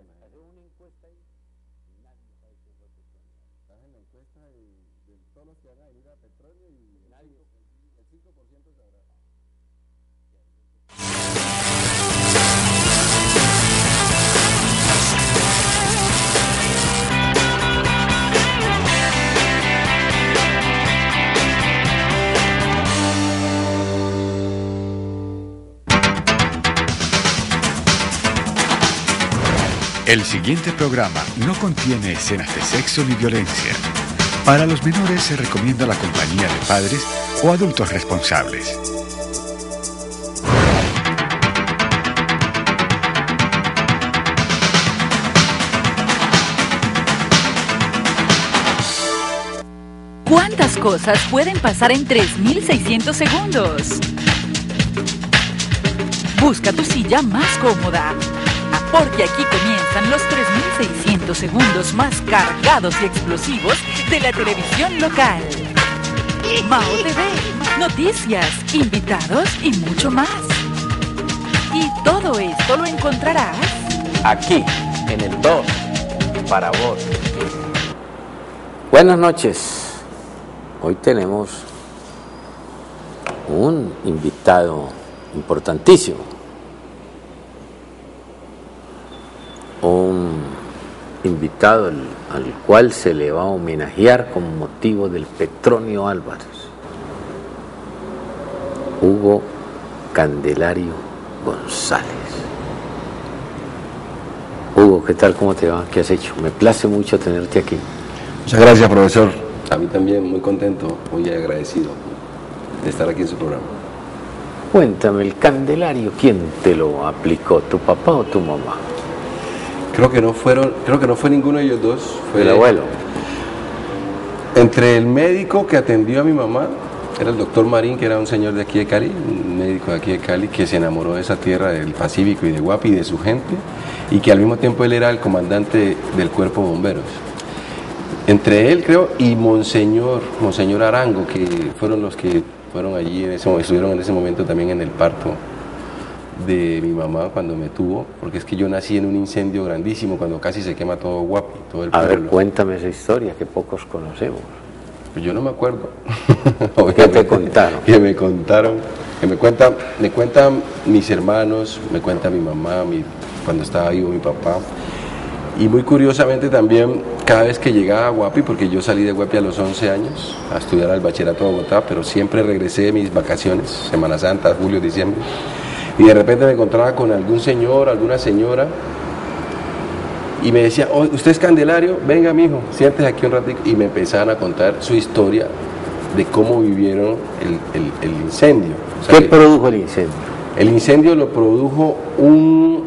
imagino. Hacer una encuesta ahí y nadie sabe qué fue Petronio. Estás en la encuesta de, de todos los que van a venir a petróleo y Nadie. el 5% sabrá. El siguiente programa no contiene escenas de sexo ni violencia. Para los menores se recomienda la compañía de padres o adultos responsables. ¿Cuántas cosas pueden pasar en 3.600 segundos? Busca tu silla más cómoda, porque aquí comienzan los 3.600 segundos más cargados y explosivos de la televisión local. Mao TV, noticias, invitados y mucho más. Y todo esto lo encontrarás Aquí, en el 2, para vos. Buenas noches. Hoy tenemos un invitado importantísimo. Un invitado al, al cual se le va a homenajear con motivo del Petronio Álvarez. Hugo Candelario González. Hugo, ¿qué tal? ¿Cómo te va? ¿Qué has hecho? Me place mucho tenerte aquí. Muchas gracias, profesor. A mí también muy contento, muy agradecido de estar aquí en su programa. Cuéntame, el Candelario, ¿quién te lo aplicó? ¿Tu papá o tu mamá? Creo que no fueron, creo que no fue ninguno de ellos dos. Fue El abuelo. Entre el médico que atendió a mi mamá, era el doctor Marín, que era un señor de aquí de Cali, un médico de aquí de Cali, que se enamoró de esa tierra del Pacífico y de Guapi y de su gente, y que al mismo tiempo él era el comandante del cuerpo de bomberos. Entre él, creo, y Monseñor, Monseñor Arango, que fueron los que fueron allí, en ese, mo- estuvieron en ese momento también en el parto de mi mamá cuando me tuvo, porque es que yo nací en un incendio grandísimo, cuando casi se quema todo Guapi, todo el A ver, pueblo. cuéntame esa historia que pocos conocemos. Pues yo no me acuerdo. ¿Qué te contaron? Que me contaron, que me cuentan, me cuentan mis hermanos, me cuenta mi mamá, mi, cuando estaba vivo mi papá. Y muy curiosamente también, cada vez que llegaba a Guapi, porque yo salí de Guapi a los 11 años a estudiar al bachillerato de Bogotá, pero siempre regresé de mis vacaciones, Semana Santa, julio, diciembre, y de repente me encontraba con algún señor, alguna señora, y me decía, "Oh, ¿usted es Candelario? Venga, mijo, siéntese aquí un ratito. Y me empezaban a contar su historia de cómo vivieron el, el- el incendio. O sea, ¿Qué produjo el incendio? el incendio lo produjo un,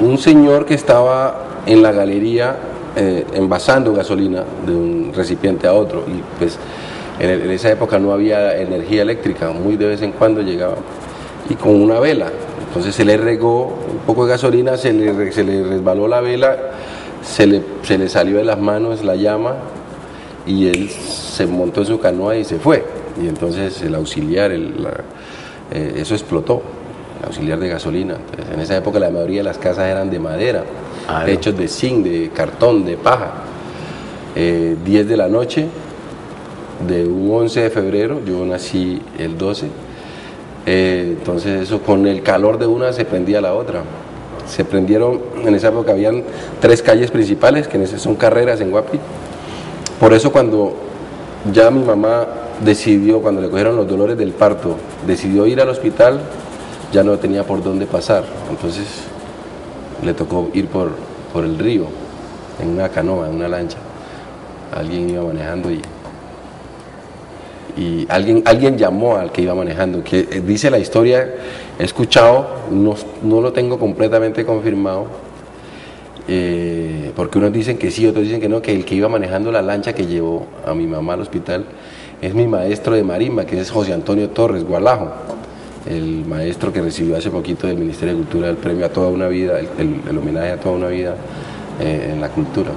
un señor que estaba en la galería eh, envasando gasolina de un recipiente a otro. Y pues en, el- en esa época no había energía eléctrica, muy de vez en cuando llegaba. Y con una vela. Entonces se le regó un poco de gasolina, se le, se le resbaló la vela, se le, se le salió de las manos la llama y él se montó en su canoa y se fue. Y entonces el auxiliar, el- la- eh, eso explotó, el auxiliar de gasolina. Entonces, en esa época la mayoría de las casas eran de madera, Claro. techos de zinc, de cartón, de paja. Eh, 10 de la noche de un 11 de febrero, yo nací el 12, eh, entonces eso con el calor de una se prendía la otra. Se prendieron, en esa época habían tres calles principales, que son carreras en Guapi. Por eso cuando ya mi mamá decidió, cuando le cogieron los dolores del parto, decidió ir al hospital, ya no tenía por dónde pasar. Entonces le tocó ir por, por el río, en una canoa, en una lancha. Alguien iba manejando y, y alguien, alguien llamó al que iba manejando, que eh, dice la historia, he escuchado, no, no lo tengo completamente confirmado, eh, porque unos dicen que sí, otros dicen que no, que el que iba manejando la lancha que llevó a mi mamá al hospital es mi maestro de marimba, que es José Antonio Torres Gualajo, el maestro que recibió hace poquito del Ministerio de Cultura el premio a toda una vida, el, homenaje a toda una vida eh, en la cultura.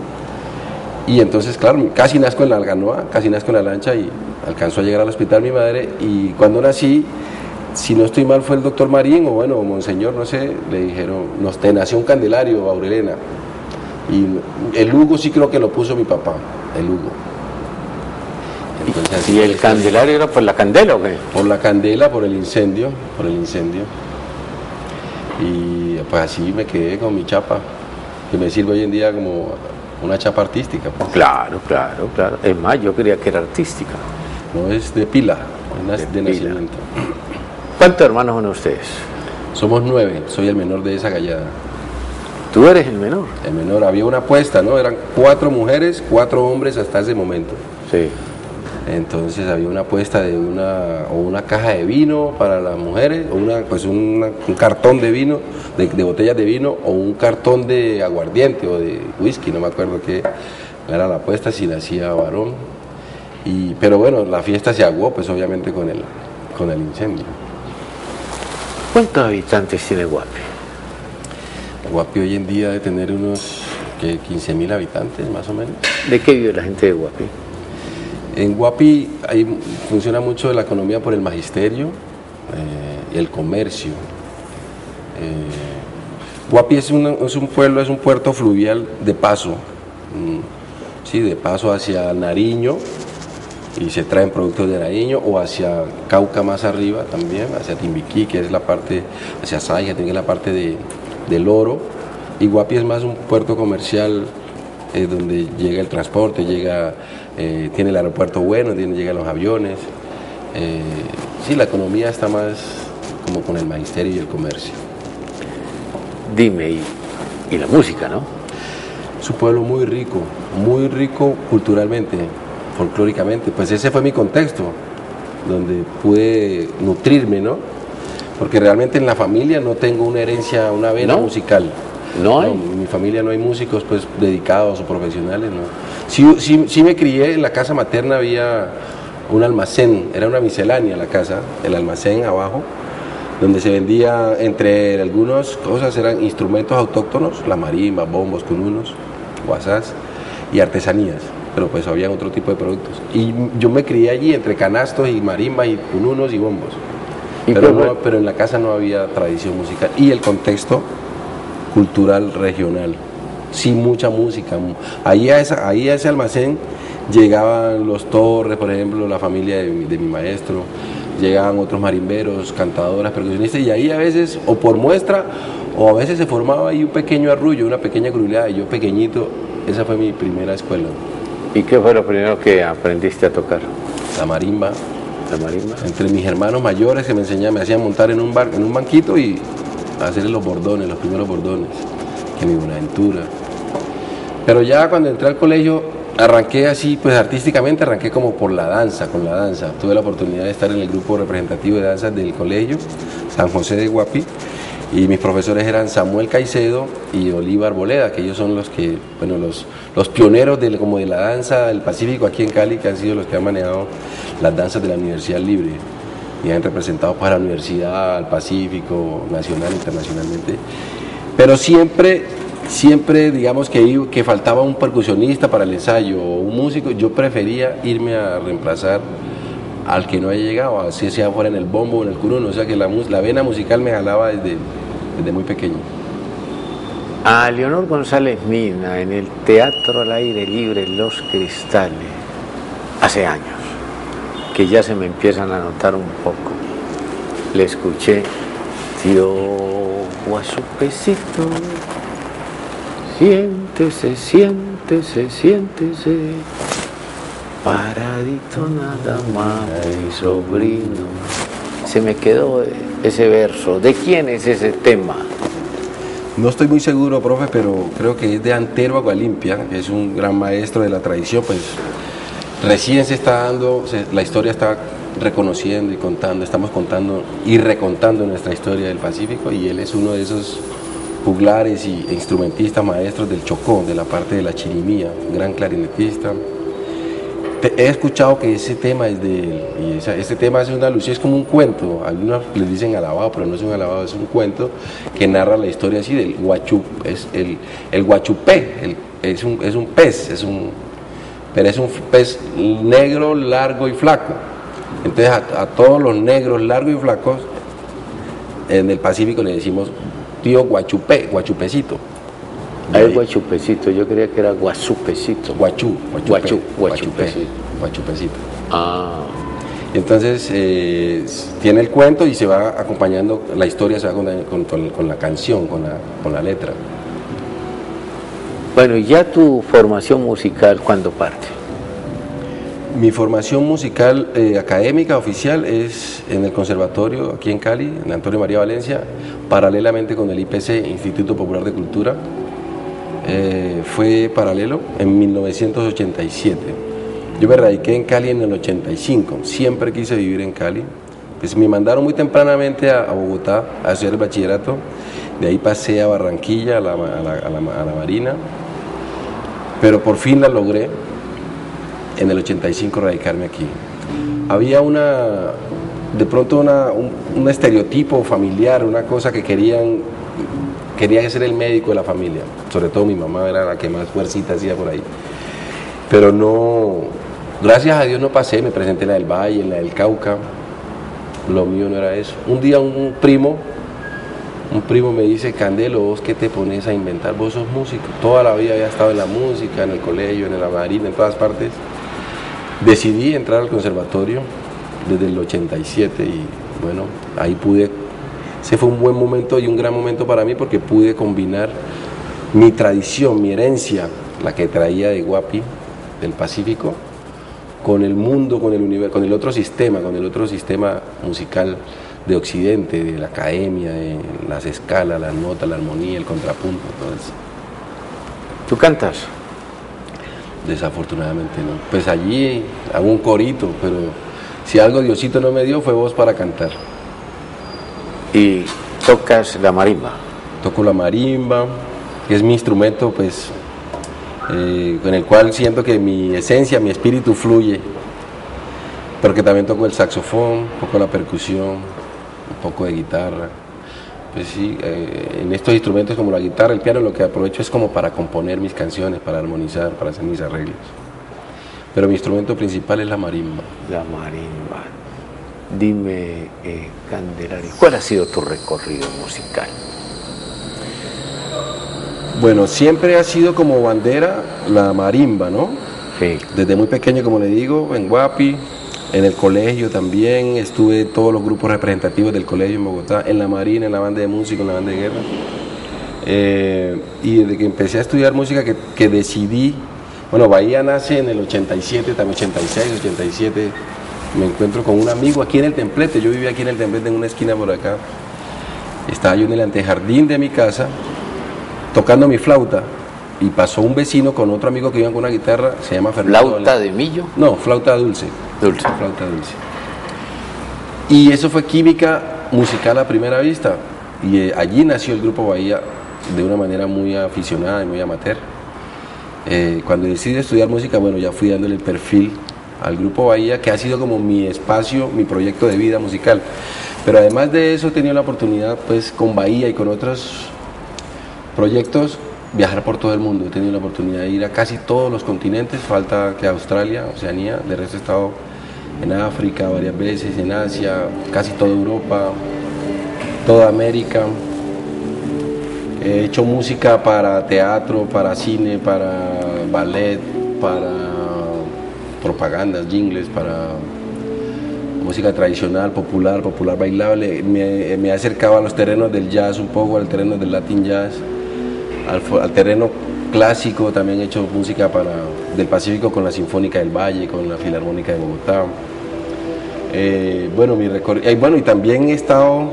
Y entonces, claro, casi nazco en la canoa, casi nazco en la lancha y alcanzó a llegar al hospital mi madre y cuando nací si no estoy mal fue el doctor Marín o bueno, Monseñor, no sé, le dijeron, nos te nació un candelario, Aurelena. Y el Hugo sí creo que lo puso mi papá, el Hugo. Entonces, ¿Y el candelario era por la candela o qué? Por la candela, por el incendio, por el incendio. Y pues así me quedé con mi chapa, que me sirve hoy en día como una chapa artística. pues. Claro, claro, claro. Es más, yo creía que era artística. No es de pila, es de, De pila. nacimiento. ¿Cuántos hermanos son ustedes? Somos nueve, soy el menor de esa gallada. Tú eres el menor. El menor, había una apuesta, ¿no? Eran cuatro mujeres, cuatro hombres hasta ese momento. Sí. Entonces había una apuesta de una, o una caja de vino para las mujeres, o una, pues una- un cartón de vino, de, de botellas de vino, o un cartón de aguardiente o de whisky, no me acuerdo qué era la apuesta, si la hacía varón. Y, pero bueno, la fiesta se aguó, pues obviamente con el, con el incendio. ¿Cuántos habitantes tiene Guapi? Guapi hoy en día debe tener unos que 15 mil habitantes más o menos. ¿De qué vive la gente de Guapi? En Guapi ahí funciona mucho la economía por el magisterio, eh, el comercio. Eh, Guapi es, una- es un pueblo, es un puerto fluvial de paso, mm, sí, de paso hacia Nariño y se traen productos de Nariño o hacia Cauca más arriba también, hacia Timbiquí, que es la parte, hacia Saija, que es la parte de, del oro. Y Guapi es más un puerto comercial eh, donde llega el transporte, llega, eh, tiene el aeropuerto bueno, tiene, llegan los aviones. Eh, sí, la economía está más como con el magisterio y el comercio. Dime, y, y la música, ¿no? Es un pueblo muy rico, muy rico culturalmente, folclóricamente. Pues ese fue mi contexto, donde pude nutrirme, ¿no? Porque realmente en la familia no tengo una herencia, una vena ¿No? musical. No hay. en mi familia no hay músicos pues dedicados o profesionales, ¿no? Sí, sí, sí me crié, en la casa materna había un almacén, era una miscelánea la casa, el almacén abajo, donde se vendía entre algunas cosas eran instrumentos autóctonos, la marimba, bombos, cununos, guasás y artesanías, pero pues había otro tipo de productos. Y yo me crié allí entre canastos y marimba y cununos y bombos. ¿Y Pero, no- pero en la casa no había tradición musical y el contexto cultural regional. Sí, mucha música. Ahí a, esa- ahí a ese almacén llegaban los Torres, por ejemplo, la familia de, mi- de mi maestro, llegaban otros marimberos, cantadoras, percusionistas, y ahí a veces, o por muestra, o a veces se formaba ahí un pequeño arrullo, una pequeña gruleada, y yo pequeñito, esa fue mi primera escuela. ¿Y qué fue lo primero que aprendiste a tocar? La marimba, ¿La marimba? entre mis hermanos mayores que me enseñaban, me hacían montar en un, bar, en un banquito y hacerle los bordones, los primeros bordones, que mi Buenaventura. Pero ya cuando entré al colegio, arranqué así, pues artísticamente arranqué como por la danza, con la danza. Tuve la oportunidad de estar en el grupo representativo de danzas del colegio, San José de Guapi, y mis profesores eran Samuel Caicedo y Olivar Boleda, que ellos son los que, bueno, los, los pioneros de, como de la danza del Pacífico aquí en Cali, que han sido los que han manejado las danzas de la Universidad Libre y han representado para la Universidad, al Pacífico, nacional, internacionalmente. Pero siempre, siempre, digamos que, que faltaba un percusionista para el ensayo o un músico, yo prefería irme a reemplazar al que no haya llegado, así sea fuera en el bombo o en el curuno, o sea que la, la vena musical me jalaba desde, desde muy pequeño. A Leonor González Mina en el Teatro al Aire Libre Los Cristales, hace años, que ya se me empiezan a notar un poco. Le escuché, tío Guasupecito, siéntese, siéntese, siéntese, paradito nada más, mi sobrino. Se me quedó ese verso. ¿De quién es ese tema? No estoy muy seguro, profe, pero creo que es de Antero Agualimpia, que es un gran maestro de la tradición, pues recién se está dando, se- la historia está reconociendo y contando, estamos contando y recontando nuestra historia del Pacífico y él es uno de esos juglares y, e instrumentistas maestros del Chocó, de la parte de la chirimía, gran clarinetista. He escuchado que ese tema es de él, este tema es una alusión, es como un cuento, algunos le dicen alabado, pero no es un alabado, es un cuento que narra la historia así del guachup, es el, el guachupé, es, un, es un pez, es un, pero es un pez negro, largo y flaco. Entonces a todos los negros, largos y flacos, en el Pacífico le decimos tío guachupé, guachupecito. Ah, es guachupecito, yo creía que era guasupecito. Guachú, Guachú, guachupé, guachupecito. guachupecito. Ah, Entonces eh, tiene el cuento y se va acompañando, la historia se va con, con- con- con la canción, con la, con la letra. bueno, y ya tu formación musical, ¿cuándo parte? Mi formación musical eh, académica oficial es en el conservatorio aquí en Cali, en Antonio María Valencia, paralelamente con el IPC, Instituto Popular de Cultura. Eh, fue paralelo en 1987. Yo me radiqué en Cali en el 85, siempre quise vivir en Cali. Pues me mandaron muy tempranamente a, Bogotá a hacer el bachillerato, de ahí pasé a Barranquilla, a la, la Marina, pero por fin la logré en el 85 radicarme aquí. Había una, de pronto una, un, estereotipo familiar, una cosa que querían, quería ser el médico de la familia, sobre todo mi mamá era la que más fuercita hacía por ahí, pero no, gracias a Dios no pasé, me presenté en la del Valle, en la del Cauca, lo mío no era eso. Un día un primo, un primo me dice, Candelo, vos qué te pones a inventar, vos sos músico, toda la vida había estado en la música, en el colegio, en la marina, en todas partes. Decidí entrar al conservatorio desde el 87 y bueno, ahí pude, ese fue un buen momento y un gran momento para mí porque pude combinar mi tradición, mi herencia, la que traía de Guapi, del Pacífico, con el mundo, con el universo, con el otro sistema, con el otro sistema musical de Occidente, de la academia, de las escalas, las notas, la armonía, el contrapunto, todo eso. ¿Tú cantas? Desafortunadamente no. Pues allí hago un corito, pero si algo Diosito no me dio fue voz para cantar. Y tocas la marimba. Toco la marimba, que es mi instrumento, pues, eh, con el cual siento que mi esencia, mi espíritu fluye. Pero que también toco el saxofón, un poco la percusión, un poco de guitarra. Pues sí, eh, en estos instrumentos como la guitarra, el piano, lo que aprovecho es como para componer mis canciones, para armonizar, para hacer mis arreglos. Pero mi instrumento principal es la marimba. La marimba. Dime, eh, Candelario, ¿cuál ha sido tu recorrido musical? Bueno, siempre ha sido como bandera la marimba, ¿no? Sí. Desde muy pequeño, como le digo, en Guapi, en el colegio también, estuve todos los grupos representativos del colegio en Bogotá, en la Marina, en la banda de música, en la banda de guerra. Eh, y desde que empecé a estudiar música, que, que decidí, bueno, Bahía nace en el 87, también 86, 87, me encuentro con un amigo aquí en el Templete, yo vivía aquí en el Templete, en una esquina por acá, estaba yo en el antejardín de mi casa, tocando mi flauta, y pasó un vecino con otro amigo que iba con una guitarra, se llama Fernando. ¿Flauta de millo? No, flauta dulce. Dulce. Flauta dulce. Y eso fue química musical a primera vista. Y eh, allí nació el Grupo Bahía de una manera muy aficionada y muy amateur. Eh, cuando decidí estudiar música, bueno, ya fui dándole el perfil al Grupo Bahía, que ha sido como mi espacio, mi proyecto de vida musical. Pero además de eso he tenido la oportunidad, pues, con Bahía y con otros proyectos, viajar por todo el mundo. He tenido la oportunidad de ir a casi todos los continentes, falta que Australia, Oceanía, de resto he estado en África varias veces, en Asia, casi toda Europa, toda América. He hecho música para teatro, para cine, para ballet, para propagandas, jingles, para música tradicional, popular, popular bailable. Me, me he acercado a los terrenos del jazz un poco, al terreno del latin jazz, al, al terreno clásico. También he hecho música para, del Pacífico con la Sinfónica del Valle, con la Filarmónica de Bogotá. Eh, bueno, mi eh, bueno, y también he estado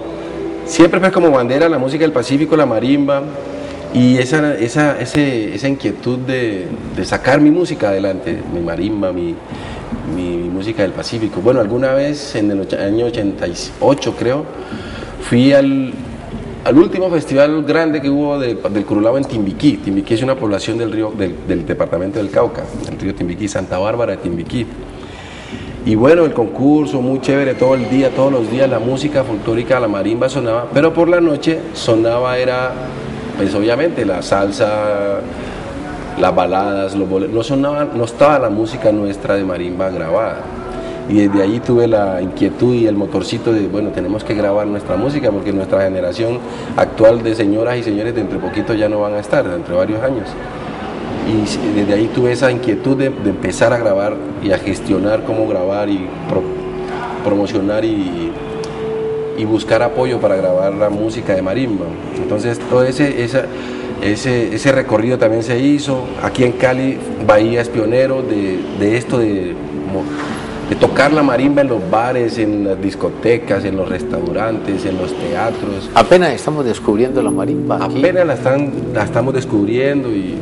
siempre pues como bandera la música del Pacífico, la marimba y esa, esa, ese- esa inquietud de, de sacar mi música adelante, mi marimba, mi, mi- mi música del Pacífico. Bueno, alguna vez en el año 88 creo, fui al, al último festival grande que hubo de- del Curulao en Timbiquí. Timbiquí es una población del, río, del, del departamento del Cauca, el río Timbiquí, Santa Bárbara de Timbiquí. Y bueno, el concurso, muy chévere, todo el día, todos los días, la música folclórica, la marimba sonaba, pero por la noche sonaba, era, pues obviamente, la salsa, las baladas, los boleros, no sonaba, no estaba la música nuestra de marimba grabada. Y desde ahí tuve la inquietud y el motorcito de, bueno, tenemos que grabar nuestra música porque nuestra generación actual de señoras y señores de entre poquito ya no van a estar, dentro de varios años. Y desde ahí tuve esa inquietud de, de empezar a grabar y a gestionar cómo grabar y pro- promocionar y, buscar apoyo para grabar la música de marimba. Entonces todo ese, ese, ese recorrido también se hizo. Aquí en Cali, Bahía es pionero de, de esto de, de tocar la marimba en los bares, en las discotecas, en los restaurantes, en los teatros. Apenas estamos descubriendo la marimba aquí. Apenas la, están, la estamos descubriendo y,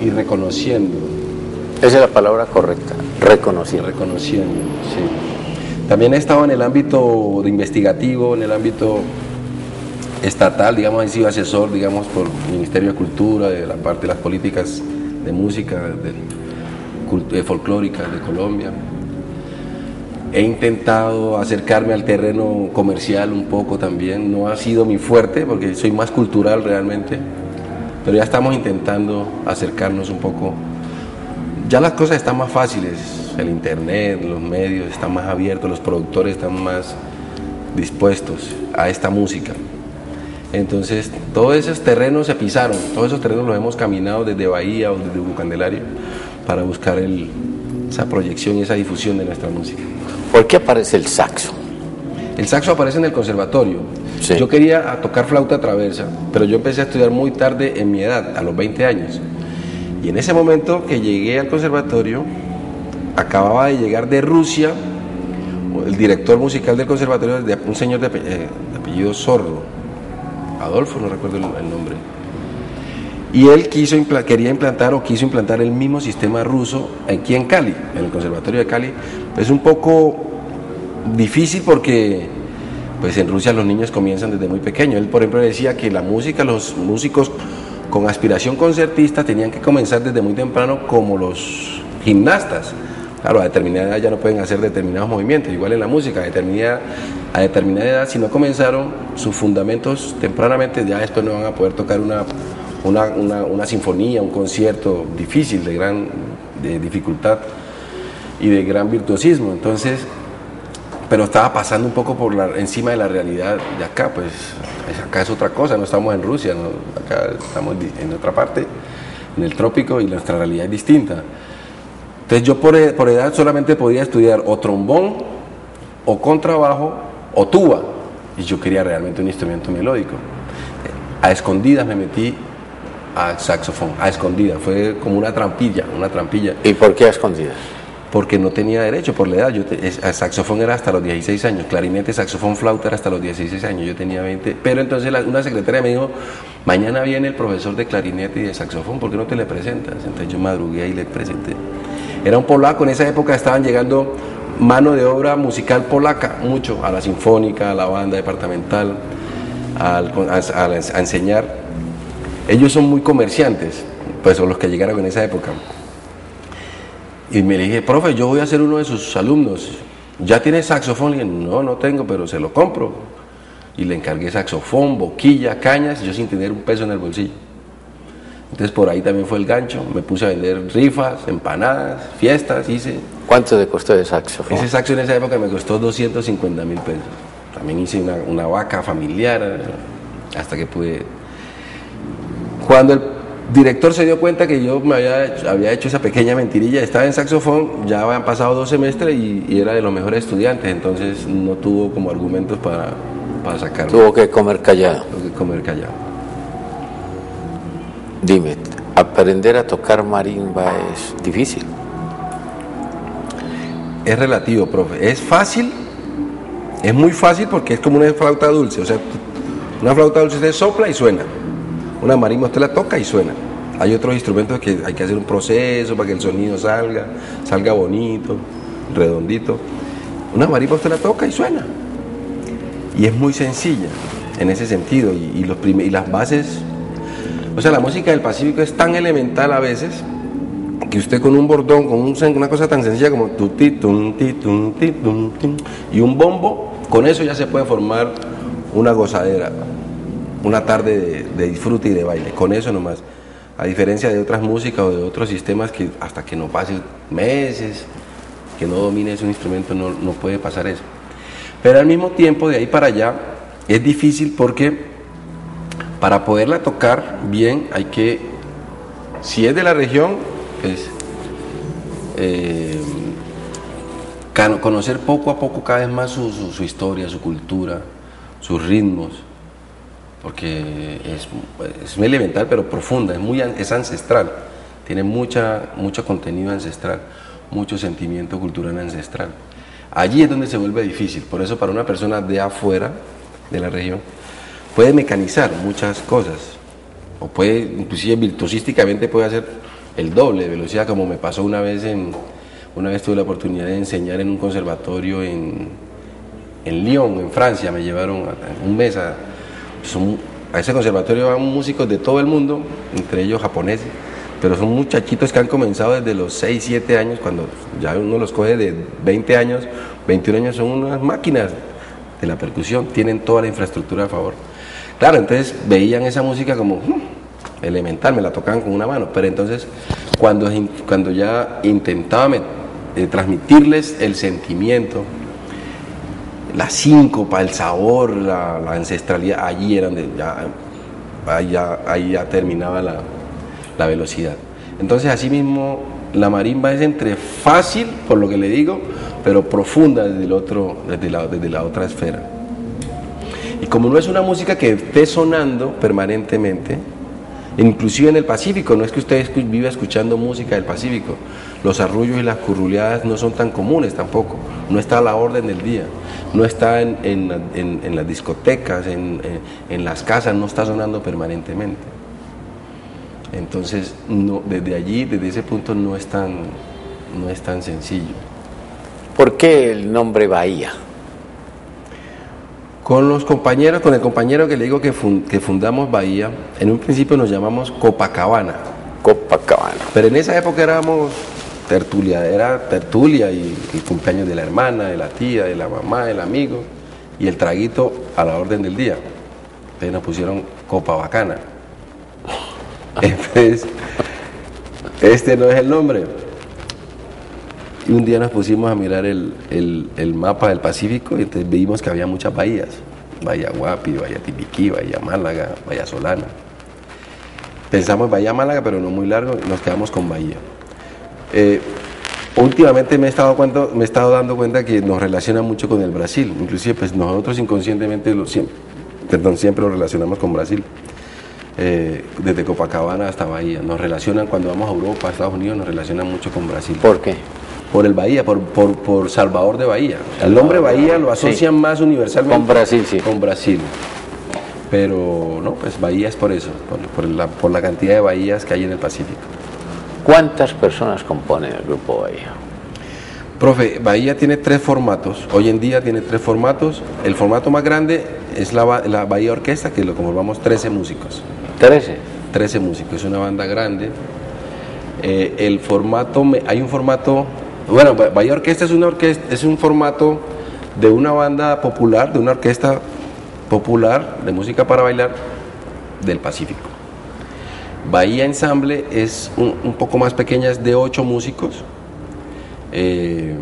y reconociendo. Esa es la palabra correcta, reconociendo. reconociendo. sí. También he estado en el ámbito de investigativo, en el ámbito estatal, digamos, he sido asesor, digamos, por el Ministerio de Cultura, de la parte de las políticas de música, de folclórica de Colombia. He intentado acercarme al terreno comercial un poco también, no ha sido mi fuerte porque soy más cultural realmente, pero ya estamos intentando acercarnos un poco ya las cosas están más fáciles, el internet, los medios están más abiertos, los productores están más dispuestos a esta música. Entonces, todos esos terrenos se pisaron, todos esos terrenos los hemos caminado desde Bahía o desde Bucandelario para buscar esa proyección y esa difusión de nuestra música. ¿Por qué aparece el saxo? El saxo aparece en el conservatorio. Sí. Yo quería tocar flauta traversa, pero yo empecé a estudiar muy tarde en mi edad, a los 20 años. Y en ese momento que llegué al conservatorio, acababa de llegar de Rusia el director musical del conservatorio, de- un señor de, ape- eh, de apellido Zorro, Adolfo, no recuerdo el nombre. Y él quiso quería implantar o quiso implantar el mismo sistema ruso aquí en Cali, en el conservatorio de Cali. Es un poco difícil porque pues en Rusia los niños comienzan desde muy pequeños. Él, por ejemplo, decía que la música, los músicos con aspiración concertista tenían que comenzar desde muy temprano como los gimnastas. Claro, a determinada edad ya no pueden hacer determinados movimientos, igual en la música, a determinada, a determinada edad, si no comenzaron sus fundamentos tempranamente, ya después no van a poder tocar una, una, una- una sinfonía, un concierto difícil, de gran de dificultad y de gran virtuosismo. Entonces, pero estaba pasando un poco por encima de la realidad de acá, pues es- acá es otra cosa, no estamos en Rusia, ¿no? acá estamos en otra parte, en el trópico y nuestra realidad es distinta. Entonces yo por, e- por edad solamente podía estudiar o trombón, o contrabajo, o tuba, y yo quería realmente un instrumento melódico. A escondidas me metí al saxofón, a escondidas, fue como una trampilla, una trampilla ¿Y por qué a escondidas? porque no tenía derecho por la edad. Yo te- el saxofón era hasta los 16 años, clarinete, saxofón, flauta era hasta los 16 años, yo tenía 20. Pero entonces la- una secretaria me dijo, mañana viene el profesor de clarinete y de saxofón, ¿por qué no te le presentas? Entonces yo madrugué y le presenté. Era un polaco, en esa época estaban llegando mano de obra musical polaca, mucho, a la sinfónica, a la banda departamental, al- a, a- a enseñar. Ellos son muy comerciantes, pues son los que llegaron en esa época. Y me dije, profe, yo voy a ser uno de sus alumnos. ¿Ya tiene saxofón? Le dije, no, no tengo, pero se lo compro. Y le encargué saxofón, boquilla, cañas, yo sin tener un peso en el bolsillo. Entonces por ahí también fue el gancho. Me puse a vender rifas, empanadas, fiestas, hice. ¿Cuánto te costó el saxofón? Ese saxo en esa época me costó 250 mil pesos. También hice una, una vaca familiar hasta que pude. Cuando el director se dio cuenta que yo me había hecho, había hecho esa pequeña mentirilla, estaba en saxofón, ya habían pasado dos semestres y, y era de los mejores estudiantes, entonces no tuvo como argumentos para, para sacarme. Tuvo que comer callado. Tuvo que comer callado. Dime, aprender a tocar marimba es difícil. Es relativo, profe. Es fácil, es muy fácil porque es como una flauta dulce. O sea, una flauta dulce usted sopla y suena. Una marimba usted la toca y suena. Hay otros instrumentos que hay que hacer un proceso para que el sonido salga, salga bonito, redondito. Una marimba usted la toca y suena. Y es muy sencilla en ese sentido. Y, y las bases. O sea, la música del Pacífico es tan elemental a veces que usted con un bordón, con un una cosa tan sencilla como tu ti, tum, ti, tum, ti, tum, tim, y un bombo, con eso ya se puede formar una gozadera, una tarde de, disfrute y de baile, con eso nomás. A diferencia de otras músicas o de otros sistemas que hasta que no pasen meses que no domine ese instrumento no, no puede pasar eso. Pero al mismo tiempo, de ahí para allá, es difícil porque para poderla tocar bien hay que, si es de la región, pues eh, conocer poco a poco cada vez más su historia, su cultura, sus ritmos, porque es, es muy elemental pero profunda, es, muy, es ancestral, tiene mucha, mucho contenido ancestral, mucho sentimiento cultural ancestral. Allí es donde se vuelve difícil, por eso para una persona de afuera de la región puede mecanizar muchas cosas, o puede, inclusive virtuosísticamente puede hacer el doble de velocidad, como me pasó una vez en, una vez tuve la oportunidad de enseñar en un conservatorio en, en Lyon, en Francia, me llevaron un mes a, a ese conservatorio van músicos de todo el mundo, entre ellos japoneses, pero son muchachitos que han comenzado desde los 6, 7 años, cuando ya uno los coge de 20 años, 21 años, son unas máquinas de la percusión, tienen toda la infraestructura a favor. Claro, entonces veían esa música como "Hmm, elemental, me la tocaban con una mano, pero entonces cuando, cuando ya intentaba eh, transmitirles el sentimiento, la síncopa, el sabor, la, ancestralidad, allí eran ya, ahí ya, ahí ya terminaba la, la velocidad. Entonces, asimismo, la marimba es entre fácil, por lo que le digo, pero profunda desde, el otro, desde, la, desde la otra esfera. Y como no es una música que esté sonando permanentemente, inclusive en el Pacífico, no es que usted viva escuchando música del Pacífico, los arrullos y las curruleadas no son tan comunes tampoco, no está a la orden del día, no está en, las discotecas, en, las casas, no está sonando permanentemente. Entonces, desde allí, desde ese punto, no es tan, no es tan sencillo. ¿Por qué el nombre Bahía? Con los compañeros, con el compañero que le digo que, fun- que fundamos Bahía, en un principio nos llamamos Copacabana, Copacabana. pero en esa época éramos tertulia, era tertulia y el cumpleaños de la hermana, de la tía, de la mamá, del amigo y el traguito a la orden del día. Entonces nos pusieron Copa Bacana. Entonces, este no es el nombre. Y un día nos pusimos a mirar el, el- mapa del Pacífico y entonces vimos que había muchas bahías. Bahía Guapi, Bahía Tipiquí, Bahía Málaga, Bahía Solana. Pensamos en Bahía Málaga, pero no muy largo, y nos quedamos con Bahía. Eh, últimamente me he, estado cuenta- me he estado dando cuenta que nos relaciona mucho con el Brasil. Inclusive pues nosotros inconscientemente lo, siempre, perdón, siempre lo relacionamos con Brasil. Eh, desde Copacabana hasta Bahía. Nos relacionan cuando vamos a Europa, a Estados Unidos, nos relacionan mucho con Brasil. ¿Por qué? Por el Bahía, por, por, por Salvador de Bahía. El nombre Bahía lo asocian más universalmente Con Brasil, sí. Con Brasil. Pero no, pues Bahía es por eso, por, por la, por la cantidad de bahías que hay en el Pacífico. ¿Cuántas personas componen el grupo Bahía? Profe, Bahía tiene tres formatos. Hoy en día tiene tres formatos. El formato más grande es la, la Bahía Orquesta, que lo conformamos 13 músicos. Trece. 13 músicos, es una banda grande. Eh, el formato, hay un formato, bueno, Bahía Orquesta es, una es un formato de una banda popular, de una orquesta popular de música para bailar del Pacífico. Bahía Ensamble es un, poco más pequeña, es de 8 músicos, eh,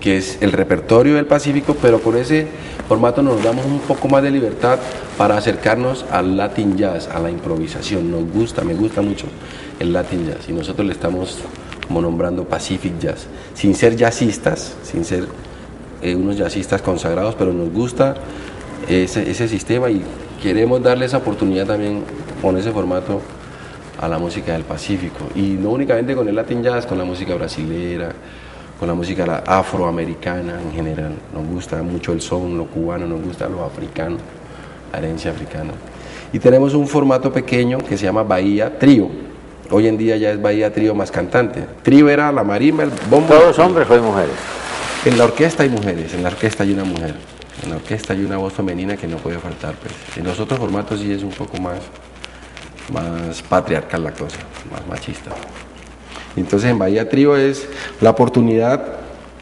que es el repertorio del Pacífico, pero con ese formato nos damos un poco más de libertad para acercarnos al Latin Jazz, a la improvisación. Nos gusta, me gusta mucho el Latin Jazz y nosotros le estamos como nombrando Pacific Jazz, sin ser jazzistas, sin ser eh, unos jazzistas consagrados, pero nos gusta ese, ese sistema y queremos darle esa oportunidad también con ese formato a la música del Pacífico. Y no únicamente con el Latin Jazz, con la música brasilera, con la música afroamericana en general. Nos gusta mucho el son, lo cubano, nos gusta lo africano, la herencia africana. Y tenemos un formato pequeño que se llama Bahía Trío. Hoy en día ya es Bahía Trío más cantante. Trío era la marimba, el bombo. ¿Todos hombres o hay mujeres? En la orquesta hay mujeres, en la orquesta hay una mujer. En la orquesta hay una voz femenina que no puede faltar. Pues. En los otros formatos sí es un poco más, más patriarcal la cosa, más machista. Entonces en Bahía Trío es la oportunidad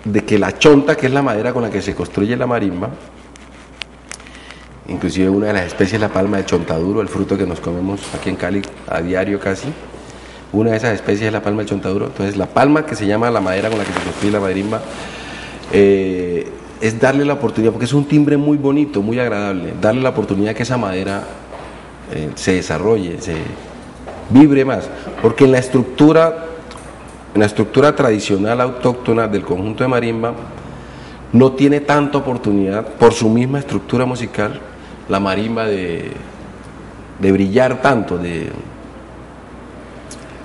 de que la chonta, que es la madera con la que se construye la marimba, inclusive una de las especies es la palma de chontaduro, el fruto que nos comemos aquí en Cali a diario casi, Una de esas especies es la palma del chontaduro. Entonces, la palma, que se llama la madera con la que se construye la marimba, eh, es darle la oportunidad, porque es un timbre muy bonito, muy agradable, darle la oportunidad que esa madera eh, se desarrolle, se vibre más. Porque en la estructura, en la estructura tradicional autóctona del conjunto de marimba, no tiene tanta oportunidad, por su misma estructura musical, la marimba de, de brillar tanto, de,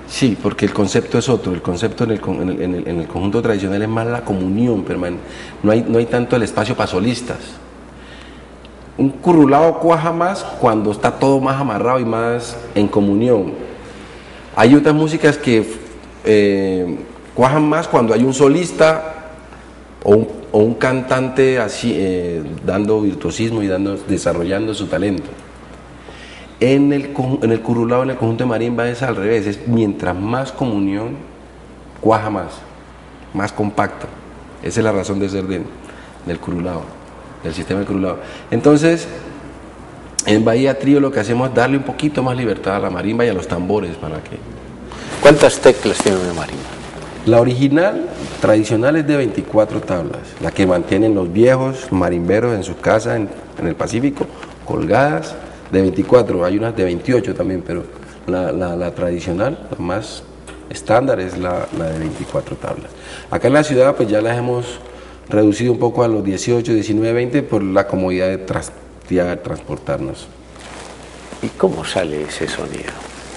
Sí, porque el concepto es otro. El concepto en el, en el, conjunto tradicional es más la comunión permanente. No hay, tanto el espacio para solistas. Un currulado cuaja más cuando está todo más amarrado y más en comunión. Hay otras músicas que eh, cuajan más cuando hay un solista o un, o un cantante así eh, dando virtuosismo y dando, desarrollando su talento. En el, en el curulado, en el conjunto de marimba es al revés, es mientras más comunión, cuaja más, más compacto. Esa es la razón de ser del curulado, del sistema del curulado. Entonces, en Bahía Trío lo que hacemos es darle un poquito más libertad a la marimba y a los tambores para que... ¿Cuántas teclas tiene una marimba? La original, tradicional, es de 24 tablas, la que mantienen los viejos marimberos en sus casas en, en el Pacífico, colgadas de 24, hay unas de 28 también, pero la, la, la tradicional, la más estándar es la, la, de 24 tablas. Acá en la ciudad pues ya las hemos reducido un poco a los 18, 19, 20 por la comodidad de trastear, transportarnos. ¿Y cómo sale ese sonido?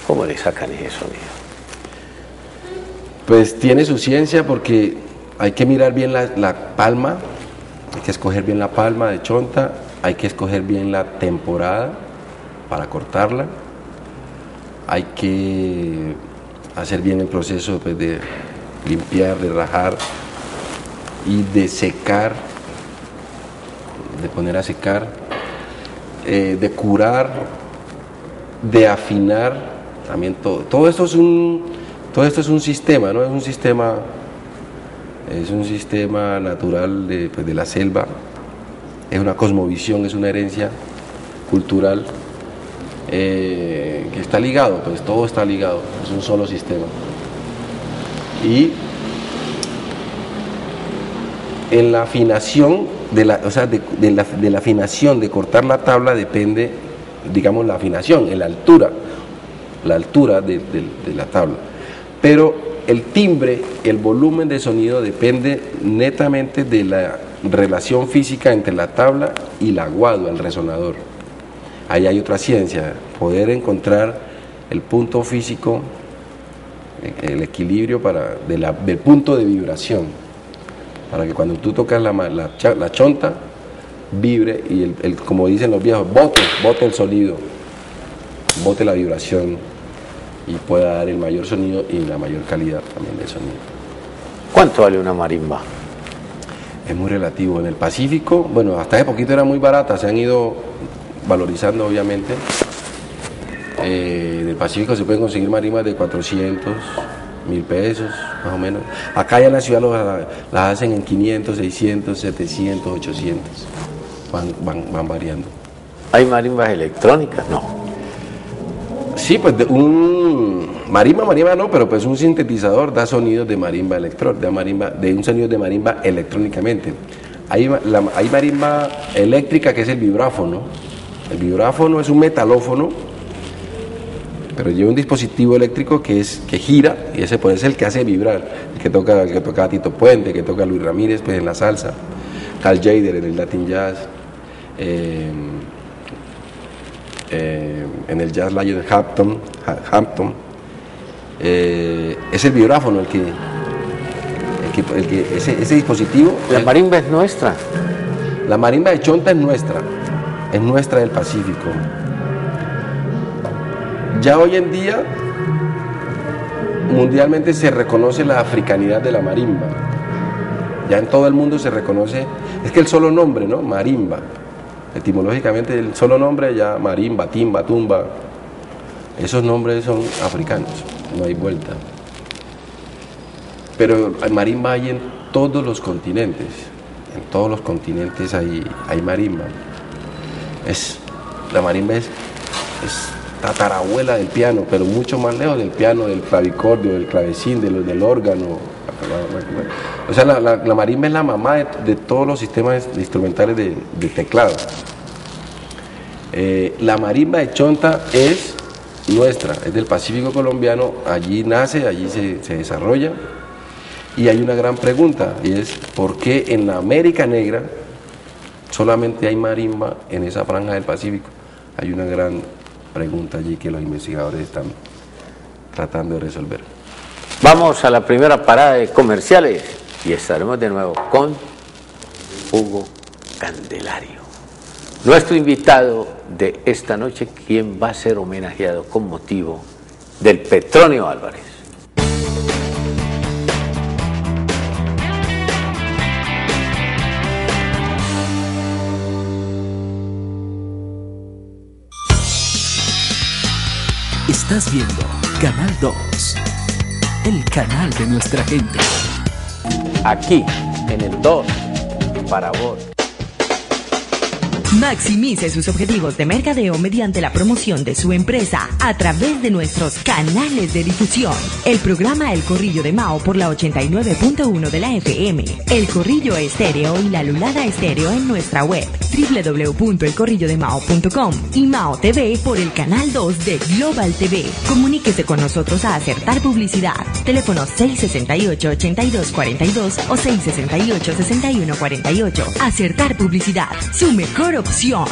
¿Cómo le sacan ese sonido? Pues tiene su ciencia porque hay que mirar bien la, la palma, hay que escoger bien la palma de chonta, hay que escoger bien la temporada, para cortarla. Hay que hacer bien el proceso pues, de limpiar, de rajar y de secar, de poner a secar, eh, de curar, de afinar, también todo. Todo esto es un, todo esto es un sistema, ¿no? Es un sistema, es un sistema natural de, pues, de la selva, es una cosmovisión, es una herencia cultural eh, que está ligado, pues todo está ligado, es un solo sistema. Y en la afinación, de la, o sea, de, la, de, la, afinación de cortar la tabla depende, digamos, la afinación, en la altura, la altura de, la tabla. Pero el timbre, el volumen de sonido depende netamente de la relación física entre la tabla y el aguado, el resonador ahí hay otra ciencia, poder encontrar el punto físico, el equilibrio para, de la, del punto de vibración, para que cuando tú tocas la, la, la chonta, vibre y, el, el, como dicen los viejos, bote, bote el sonido, bote la vibración y pueda dar el mayor sonido y la mayor calidad también del sonido. ¿Cuánto vale una marimba? Es muy relativo. En el Pacífico, bueno, hasta hace poquito era muy barata, se han ido valorizando obviamente. Eh, en el Pacífico se pueden conseguir marimas de 400 mil pesos, más o menos. Acá ya en la ciudad las hacen en 500, 600, 700, 800. Van, van, van variando. ¿Hay marimbas electrónicas? No. Sí, pues de un marimba, marimba no, pero pues un sintetizador da sonidos de marimba electrónica, de, marimba, de un sonido de marimba electrónicamente. Hay, la, hay marimba eléctrica que es el vibráfono, el vibráfono es un metalófono, pero lleva un dispositivo eléctrico que, es, que gira y ese puede ser el que hace vibrar, el que toca, el que toca Tito Puente, el que toca Luis Ramírez pues, en la salsa, Carl Jader en el Latin Jazz, eh, eh, en el Jazz Lion Hampton, Hampton eh, es el vibráfono el que, el que, el que ese, ese dispositivo. La marimba es nuestra. La marimba de Chonta es nuestra es nuestra del Pacífico. Ya hoy en día mundialmente se reconoce la africanidad de la marimba. Ya en todo el mundo se reconoce, es que el solo nombre, ¿no? Marimba. Etimológicamente el solo nombre ya marimba, timba, tumba. Esos nombres son africanos, no hay vuelta. Pero marimba hay en todos los continentes. En todos los continentes hay marimba la marimba es, es tatarabuela del piano, pero mucho más lejos del piano, del clavicordio, del clavecín, del, del órgano. O sea, la, marimba es la mamá de, todos los sistemas instrumentales de, de teclado. Eh, la marimba de Chonta es nuestra, es del Pacífico colombiano, allí nace, allí se, se desarrolla. Y hay una gran pregunta, y es ¿por qué en la América Negra solamente hay marimba en esa franja del Pacífico? Hay una gran pregunta allí que los investigadores están tratando de resolver. Vamos a la primera parada de comerciales y estaremos de nuevo con Hugo Candelario. Nuestro invitado de esta noche, quien va a ser homenajeado con motivo del Petronio Álvarez. Estás viendo Canal 2, el canal de nuestra gente. Aquí, en el 2, para vos. Maximice sus objetivos de mercadeo mediante la promoción de su empresa a través de nuestros canales de difusión. El programa El Corrillo de Mao por la 89.1 de la FM, El Corrillo Estéreo y la Lulada Estéreo en nuestra web www.elcorrillodemao.com y Mao TV por el canal 2 de Global TV. Comuníquese con nosotros a acertar publicidad. Teléfono 668-8242 o 668-6148. Acertar publicidad, su mejor opción.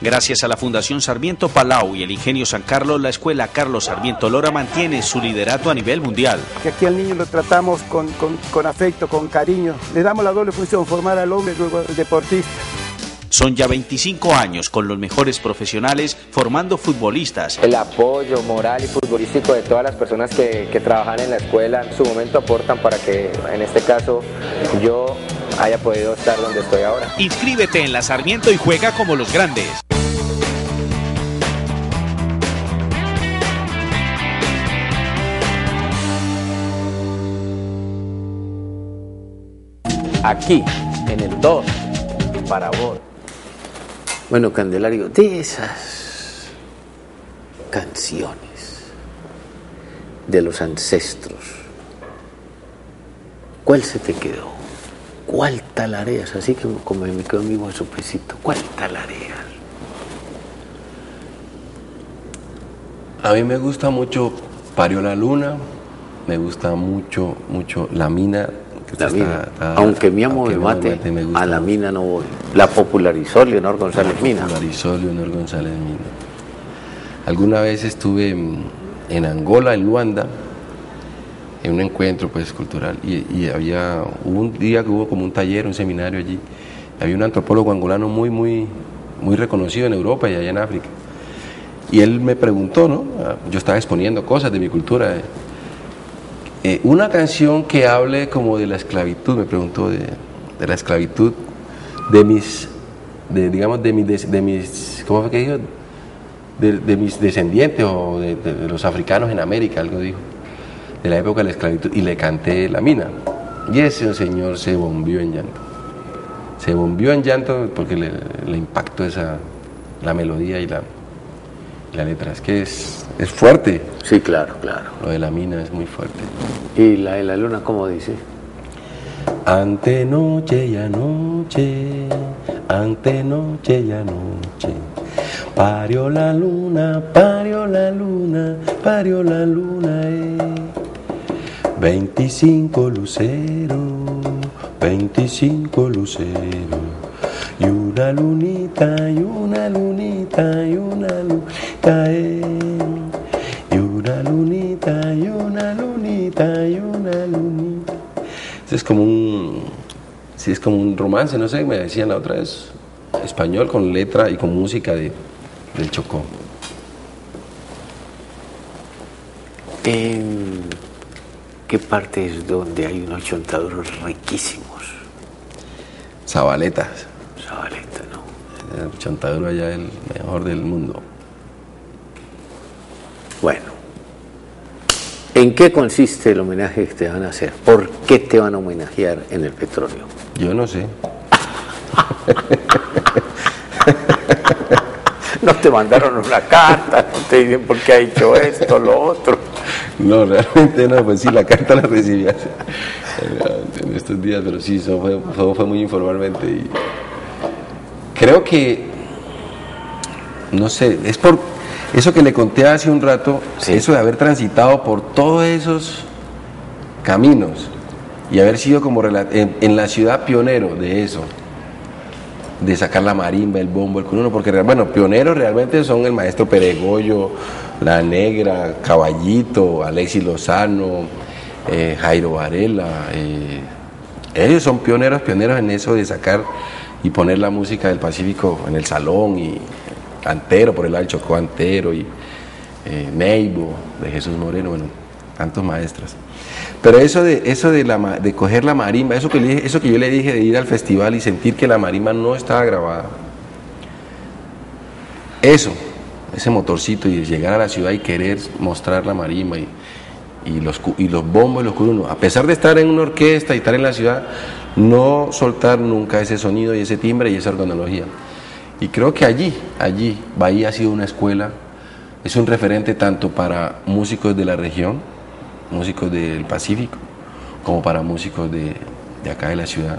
Gracias a la Fundación Sarmiento Palau y el Ingenio San Carlos, la Escuela Carlos Sarmiento Lora mantiene su liderato a nivel mundial. que aquí al niño lo tratamos con, con- con afecto, con cariño. Le damos la doble función, formar al hombre luego al deportista. Son ya 25 años con los mejores profesionales formando futbolistas. El apoyo moral y futbolístico de todas las personas que, que trabajan en la escuela en su momento aportan para que en este caso yo haya podido estar donde estoy ahora. Inscríbete en la Sarmiento y juega como los grandes. Aquí, en el 2, para vos. Bueno, Candelario, de esas canciones de los ancestros, ¿cuál se te quedó? ¿Cuál talareas? Así que como me quedó mi pesito, ¿cuál talareas? A mí me gusta mucho Parió la Luna, me gusta mucho, mucho La Mina. que La está- mina. está- Aunque mi amo aunque me mate, me gusta a la mucho. mina no voy. La popularizó Leonor González Mina. popularizó Leonor González Mina. Alguna vez estuve en Angola, en Luanda, en un encuentro pues cultural y, había hubo un día que hubo como un taller, un seminario allí. Había un antropólogo angolano muy muy muy reconocido en Europa y allá en África. Y él me preguntó, ¿no? Yo estaba exponiendo cosas de mi cultura. eh, una canción que hable como de la esclavitud, me preguntó de, la esclavitud de mis, de, digamos, de mis, de mis, ¿cómo fue que dijo? De, mis descendientes o de los africanos en América, algo dijo, de la época de la esclavitud, y le canté la mina. Y ese señor se bombió en llanto. Se bombió en llanto porque le, le impactó esa, la melodía y la, y la letra. Es que es, es fuerte. Sí, claro, claro. Lo de la mina es muy fuerte. ¿Y la de la luna cómo dice? Ante noche y anoche, ante noche y anoche, parió la luna, parió la luna, parió la luna, eh. 25 luceros, 25 luceros, y una lunita, y una lunita, y una lunita, eh. Y una lunita, y una lunita, y una lunita. Es como un, sí, es como un romance, no sé, me decían la otra vez, español con letra y con música de, del Chocó. ¿En qué parte es donde hay unos chontaduros riquísimos? Zabaletas, Zabaleta, ¿no? el chontaduro allá el mejor del mundo. Bueno, ¿en qué consiste el homenaje que te van a hacer? ¿Por qué te van a homenajear en el petróleo? Yo no sé. no te mandaron una carta, no te dicen por qué ha hecho esto, lo otro. No, realmente no, pues sí, la carta la recibí hace- en estos días, pero sí, eso fue, fue- fue muy informalmente. Y creo que, no sé, es por eso que le conté hace un rato, eso de haber transitado por todos esos caminos y haber sido como en la ciudad pionero de eso, de sacar la marimba, el bombo, el cununo, porque bueno, pioneros realmente son el maestro Peregoyo, La Negra, Caballito, Alexis Lozano, eh, Jairo Varela, eh, ellos son pioneros, pioneros en eso de sacar y poner la música del Pacífico en el salón y Antero, por el lado del Chocó Antero y eh, Neibo, de Jesús Moreno, bueno, tantos maestros. Pero eso de eso de, la, de coger la marimba, eso que, le eso que yo le dije de ir al festival y sentir que la marimba no estaba grabada, eso, ese motorcito y llegar a la ciudad y querer mostrar la marimba y, y los, y los bombos y los curunos, a pesar de estar en una orquesta y estar en la ciudad, no soltar nunca ese sonido y ese timbre y esa organología. Y creo que allí, allí, Bahía ha sido una escuela, es un referente tanto para músicos de la región, músicos del Pacífico, como para músicos de, de acá de la ciudad.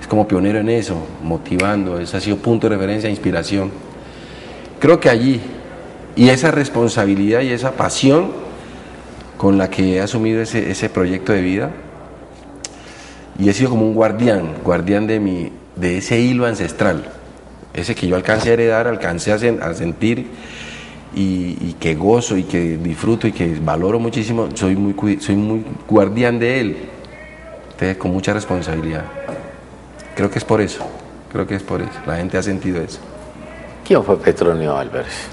Es como pionero en eso, motivando, ese ha sido punto de referencia, inspiración. Creo que allí, y esa responsabilidad y esa pasión con la que he asumido ese, ese proyecto de vida, y he sido como un guardián, guardián de, mi, de ese hilo ancestral, ese que yo alcancé a heredar, alcancé a, sen- a sentir y, y que gozo y que disfruto y que valoro muchísimo, soy muy, soy muy guardián de él, entonces con mucha responsabilidad. Creo que es por eso, creo que es por eso, la gente ha sentido eso. ¿Quién fue Petronio Álvarez?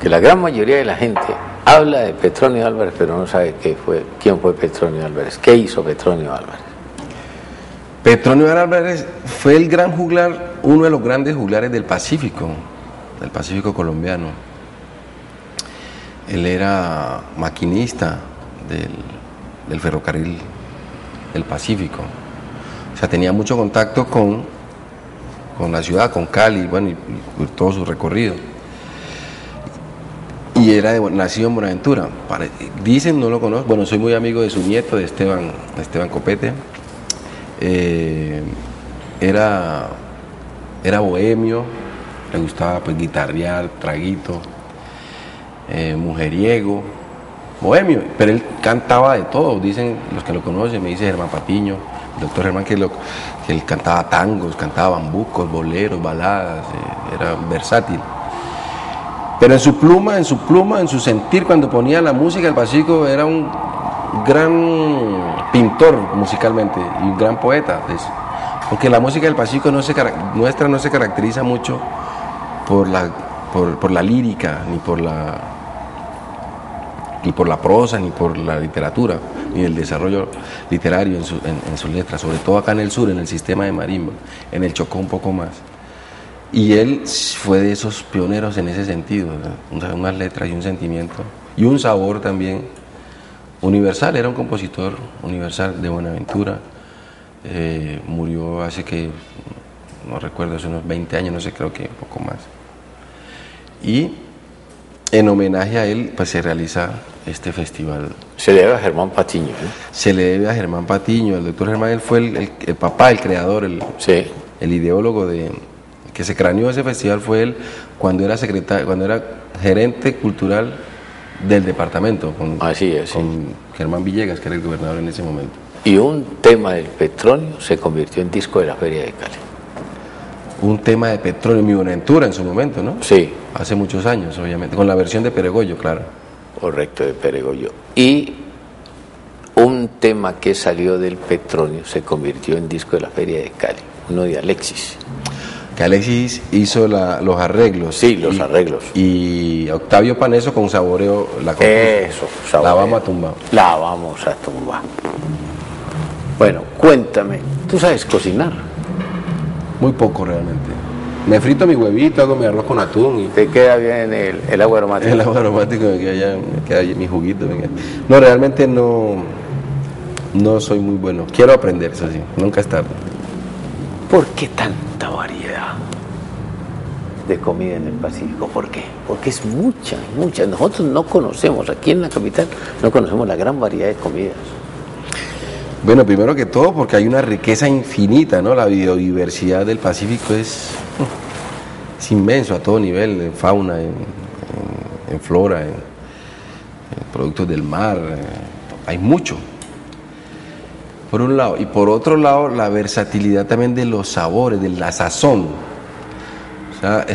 Que la gran mayoría de la gente habla de Petronio Álvarez, pero no sabe qué fue, quién fue Petronio Álvarez, qué hizo Petronio Álvarez. Petronio Álvarez fue el gran juglar, uno de los grandes juglares del Pacífico, del Pacífico colombiano. Él era maquinista del, del ferrocarril del Pacífico. O sea, tenía mucho contacto con, con la ciudad, con Cali, bueno, y, y todo su recorrido. Y era de, nacido en Buenaventura. Dicen, no lo conozco, bueno, soy muy amigo de su nieto, de Esteban, Esteban Copete. Eh, era, era bohemio, le gustaba pues guitarrear, traguito, eh, mujeriego, bohemio, pero él cantaba de todo, dicen los que lo conocen, me dice Germán Patiño, el doctor Germán que, lo, él cantaba tangos, cantaba bambucos, boleros, baladas, eh, era versátil. Pero en su pluma, en su pluma, en su sentir, cuando ponía la música, el Pacífico era un gran pintor musicalmente y un gran poeta. eso. Porque la música del Pacífico no se, nuestra no se caracteriza mucho por la, por, por la lírica, ni por la, ni por la prosa, ni por la literatura, ni el desarrollo literario en, su- en- en sus letras, sobre todo acá en el sur, en el sistema de marimba, en el Chocó un poco más. Y él fue de esos pioneros en ese sentido, unas letras y un sentimiento y un sabor también universal, era un compositor universal de Buenaventura, eh, murió hace que, no recuerdo, hace unos 20 años, no sé, creo que un poco más. Y en homenaje a él, pues se realiza este festival. Se le debe a Germán Patiño, ¿eh? Se le debe a Germán Patiño, el doctor Germán, él fue el, el- el papá, el creador, el, Sí. el ideólogo de que se craneó ese festival fue él cuando era secretario, cuando era gerente cultural del departamento con, Así es, sí. con Germán Villegas, que era el gobernador en ese momento. Y un tema del petróleo se convirtió en disco de la Feria de Cali. Un tema de petróleo, mi Buenaventura en su momento, ¿no? Sí, Hace muchos años, obviamente, con la versión de Peregoyo, claro. correcto, de Peregoyo. Y un tema que salió del petróleo se convirtió en disco de la Feria de Cali, uno de Alexis. Que Alexis hizo la- los arreglos. Sí, los Y- arreglos. Y Octavio Paneso con saboreo la compuso. Eso, La saboreo. vamos a tumbar. La vamos a tumbar. Bueno, cuéntame, ¿tú sabes cocinar? Muy poco realmente. Me frito mi huevito, hago mi arroz con atún y ¿Te queda bien el, el agua aromática? El agua aromática me queda ya, me queda ahí mi juguito. me queda. No, realmente no, no soy muy bueno. Quiero aprender, eso sí, nunca es tarde. ¿Por qué tanta variedad? de comida en el Pacífico. ¿Por qué? Porque es mucha, mucha. Nosotros no conocemos, aquí en la capital, no conocemos la gran variedad de comidas. Bueno, primero que todo porque hay una riqueza infinita, ¿no? La biodiversidad del Pacífico es, inmenso a todo nivel, en fauna, en, flora, en, productos del mar, eh, hay mucho. Por un lado, y por otro lado, la versatilidad también de los sabores, de la sazón. O sea,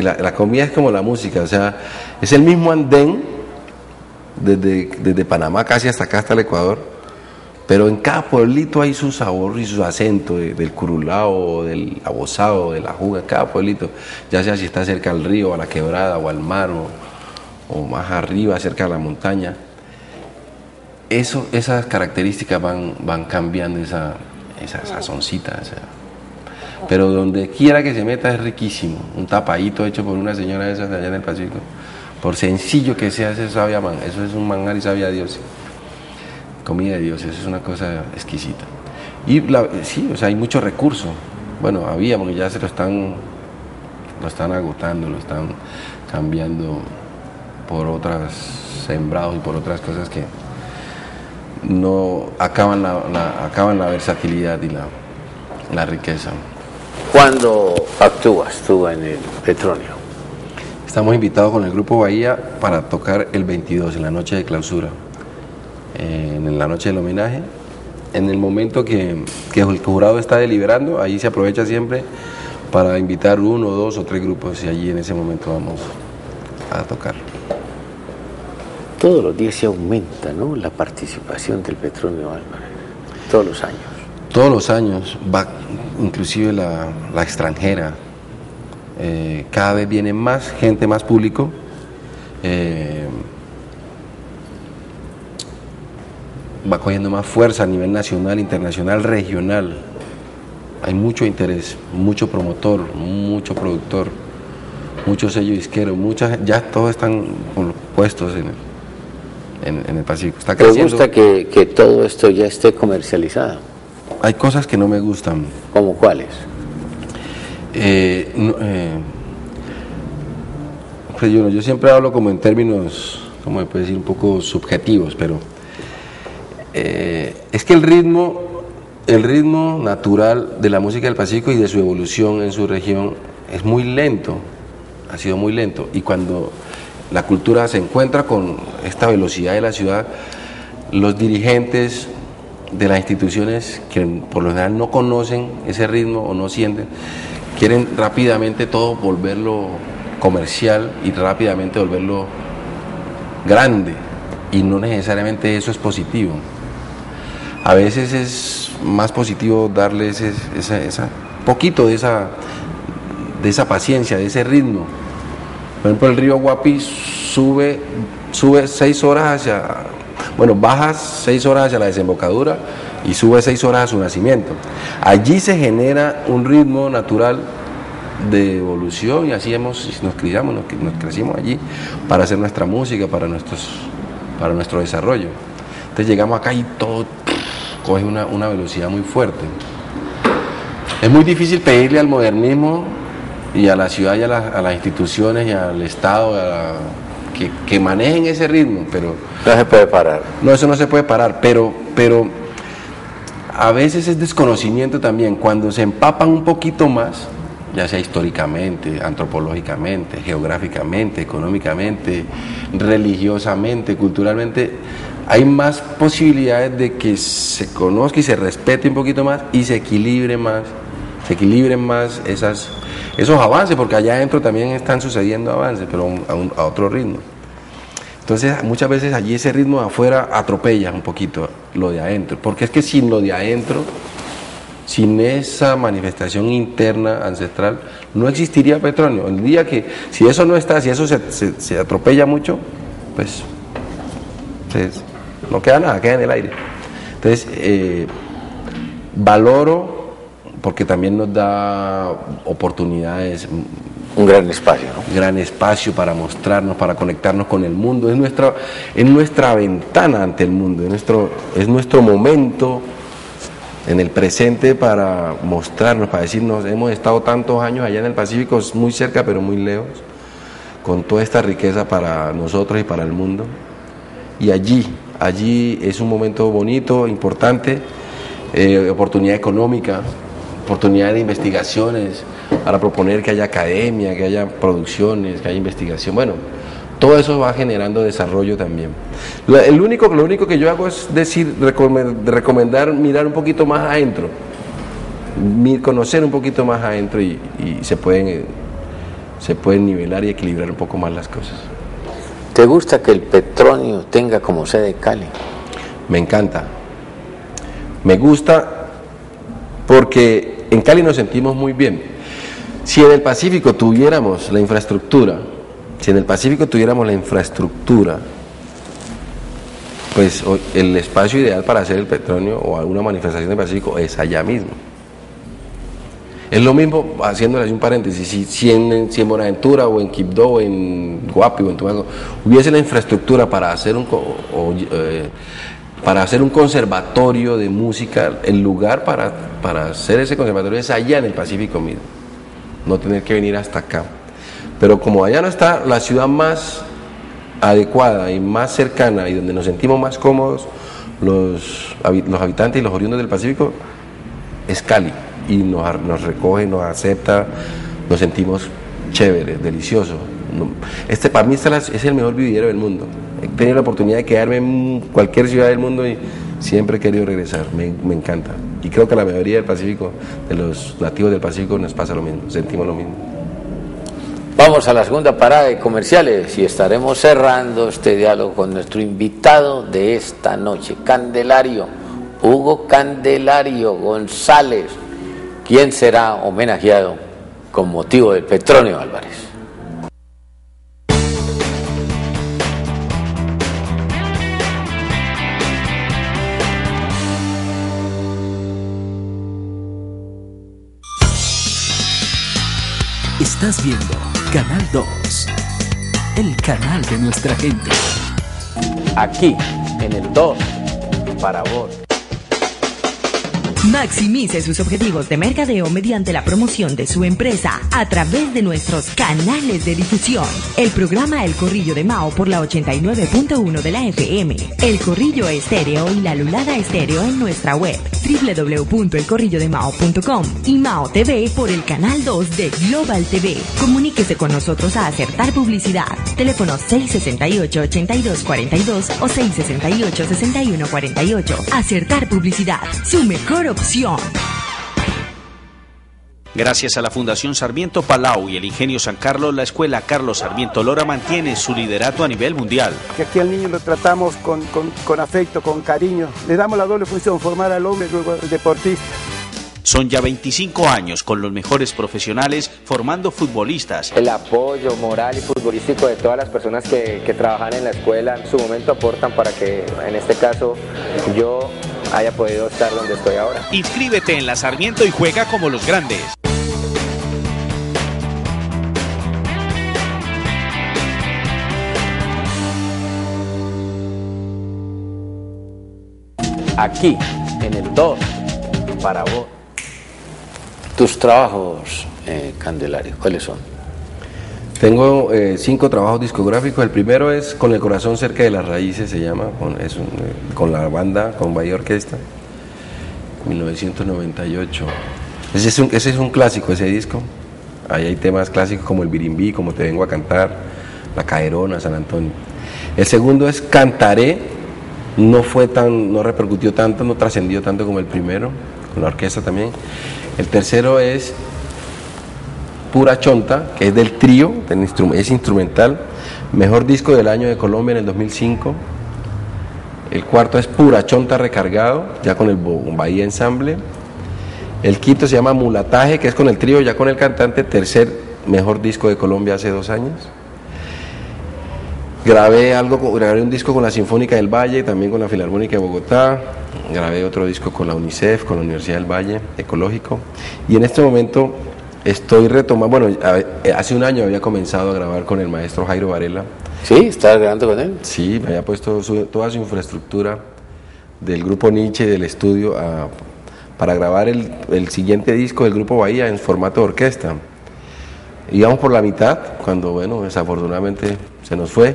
la, la comida es como la música, o sea, es el mismo andén desde, desde Panamá casi hasta acá, hasta el Ecuador, pero en cada pueblito hay su sabor y su acento de- del curulao, del abosado, de la juga, cada pueblito, ya sea si está cerca al río, a la quebrada o al mar o, más arriba, cerca de la montaña. Eso, esas características van, van cambiando esa, esa sazoncita. Pero donde quiera que se meta es riquísimo. Un tapadito hecho por una señora de esas allá en el Pacífico. Por sencillo que sea, eso, sabe a man- eso es un manjar y sabe a Dios. Comida de Dios, eso es una cosa exquisita. Y la- sí, o sea, hay mucho recurso. Bueno, había, porque ya se lo están, lo están agotando, lo están cambiando por otras sembrados y por otras cosas que no acaban la, la- acaban la versatilidad y la, la riqueza. ¿Cuándo actúas tú en el petróleo? Estamos invitados con el Grupo Bahía para tocar el 22, en la noche de clausura, eh, en la noche del homenaje. En el momento que, que el jurado está deliberando, ahí se aprovecha siempre para invitar uno, dos o tres grupos y allí en ese momento vamos a tocar. Todos los días se aumenta ¿no? la participación del petróleo Álvarez, todos los años. Todos los años va, inclusive la, la extranjera, eh, cada vez viene más gente, más público. eh, va cogiendo más fuerza a nivel nacional, internacional, regional. Hay mucho interés, mucho promotor, mucho productor, mucho sello disquero, muchas, ya todos están puestos en el, en- en el Pacífico. Está ¿Te gusta que, que todo esto ya esté comercializado? Hay cosas que no me gustan. ¿Como cuáles? Eh, no, eh, pues yo siempre hablo como en términos, como me puede decir, un poco subjetivos, pero eh, es que el ritmo, el ritmo natural de la música del Pacífico y de su evolución en su región es muy lento, ha sido muy lento. Y cuando la cultura se encuentra con esta velocidad de la ciudad, los dirigentes de las instituciones que por lo general no conocen ese ritmo o no sienten, quieren rápidamente todo volverlo comercial y rápidamente volverlo grande y no necesariamente eso es positivo. A veces es más positivo darle ese, esa, esa- poquito de esa, de esa paciencia, de ese ritmo. Por ejemplo, el río Guapi sube, sube seis horas hacia, bueno, baja seis horas hacia la desembocadura y sube seis horas a su nacimiento. Allí se genera un ritmo natural de evolución y así hemos, nos criamos, nos, nos crecimos allí para hacer nuestra música, para, nuestros, para nuestro desarrollo. Entonces llegamos acá y todo coge una, una velocidad muy fuerte. Es muy difícil pedirle al modernismo y a la ciudad y a, la- a las instituciones y al Estado a la- que, que manejen ese ritmo, pero... No se puede parar. No, eso no se puede parar, pero, pero a veces es desconocimiento también. Cuando se empapan un poquito más, ya sea históricamente, antropológicamente, geográficamente, económicamente, religiosamente, culturalmente, hay más posibilidades de que se conozca y se respete un poquito más y se equilibre más, se equilibren más esas, esos avances, porque allá adentro también están sucediendo avances, pero a otro ritmo. Entonces, muchas veces allí ese ritmo de afuera atropella un poquito lo de adentro, porque es que sin lo de adentro, sin esa manifestación interna ancestral, no existiría petróleo. El día que, si eso no está, si eso se, se- atropella mucho, pues no queda nada, queda en el aire. Entonces, eh, valoro porque también nos da oportunidades, Un gran espacio, ¿no? gran espacio para mostrarnos, para conectarnos con el mundo. Es nuestra, es nuestra ventana ante el mundo, es nuestro, es nuestro momento en el presente para mostrarnos, para decirnos, hemos estado tantos años allá en el Pacífico, muy cerca pero muy lejos, con toda esta riqueza para nosotros y para el mundo. Y allí, allí es un momento bonito, importante, eh, oportunidad económica, oportunidad de investigaciones, para proponer que haya academia, que haya producciones, que haya investigación. Bueno, todo eso va generando desarrollo también. el único, lo único que yo hago es decir, recomendar mirar un poquito más adentro, conocer un poquito más adentro y, se, pueden, se pueden nivelar y equilibrar un poco más las cosas. ¿Te gusta que el Petronio tenga como sede Cali? Me encanta. Me gusta porque en Cali nos sentimos muy bien. Si en el Pacífico tuviéramos la infraestructura, si en el Pacífico tuviéramos la infraestructura, pues el espacio ideal para hacer el petróleo o alguna manifestación del Pacífico es allá mismo. Es lo mismo, haciéndole un paréntesis, si, en, si Buenaventura o en Quibdó o en Guapi o en Tumaco hubiese la infraestructura para hacer un, eh, para hacer un conservatorio de música, el lugar para, para hacer ese conservatorio es allá en el Pacífico mismo, no tener que venir hasta acá. Pero como allá no está la ciudad más adecuada y más cercana y donde nos sentimos más cómodos los, los habitantes y los oriundos del Pacífico, es Cali. Y nos, recoge, nos acepta, nos sentimos chéveres, deliciosos. Este para mí este es el mejor vividero del mundo. He tenido la oportunidad de quedarme en cualquier ciudad del mundo y siempre he querido regresar. Me, me encanta. Y creo que la mayoría del Pacífico, de los nativos del Pacífico, nos pasa lo mismo, sentimos lo mismo. Vamos a la segunda parada de comerciales y estaremos cerrando este diálogo con nuestro invitado de esta noche, Candelario, Hugo Candelario González, quien será homenajeado con motivo del Petronio Álvarez. Estás viendo Canal 2, el canal de nuestra gente. Aquí, en el 2, para vos. Maximice sus objetivos de mercadeo mediante la promoción de su empresa a través de nuestros canales de difusión. El programa El Corrillo de Mao por la 89.1 de la FM. El Corrillo Estéreo y la Lulada Estéreo en nuestra web www.elcorrillodemao.com y Mao TV por el canal 2 de Global TV. Comuníquese con nosotros a acertar publicidad. Teléfono 668-8242 o 668-6148. Acertar publicidad. Su mejor opción. Gracias a la Fundación Sarmiento Palau y el Ingenio San Carlos, la Escuela Carlos Sarmiento Lora mantiene su liderato a nivel mundial. Que aquí al niño lo tratamos con, afecto, con cariño. Le damos la doble función, formar al hombre y luego al deportista. Son ya 25 años con los mejores profesionales formando futbolistas. El apoyo moral y futbolístico de todas las personas que, que trabajan en la escuela en su momento aportan para que en este caso yo haya podido estar donde estoy ahora. Inscríbete en la Sarmiento y juega como los grandes. Aquí, en el 2, para vos. Tus trabajos, eh, Candelario, ¿cuáles son? Tengo eh, cinco trabajos discográficos. El primero es Con el corazón cerca de las raíces, se llama, con, eh, con la banda, con Bahía Orquesta, 1998. Ese es, un, ese es un clásico, ese disco. Ahí hay temas clásicos como el Birimbí, como Te Vengo a Cantar, La Caerona, San Antonio. El segundo es Cantaré, no fue tan, no repercutió tanto, no trascendió tanto como el primero, con la orquesta también. El tercero es Pura Chonta, que es del trío, es instrumental, mejor disco del año de Colombia en el 2005. El cuarto es Pura Chonta recargado, ya con el Bahía Ensamble. El quinto se llama Mulataje, que es con el trío, ya con el cantante, tercer mejor disco de Colombia hace dos años. Grabé algo, grabé un disco con la Sinfónica del Valle, también con la Filarmónica de Bogotá. Grabé otro disco con la UNICEF, con la Universidad del Valle, ecológico. Y en este momento Estoy retomando, bueno, eh, hace un año había comenzado a grabar con el maestro Jairo Varela. ¿Sí? ¿Estabas grabando con él? Sí, me había puesto toda su infraestructura del grupo Nietzsche del estudio para grabar el, el siguiente disco del Grupo Bahía en formato de orquesta. Íbamos por la mitad cuando, bueno, desafortunadamente se nos fue.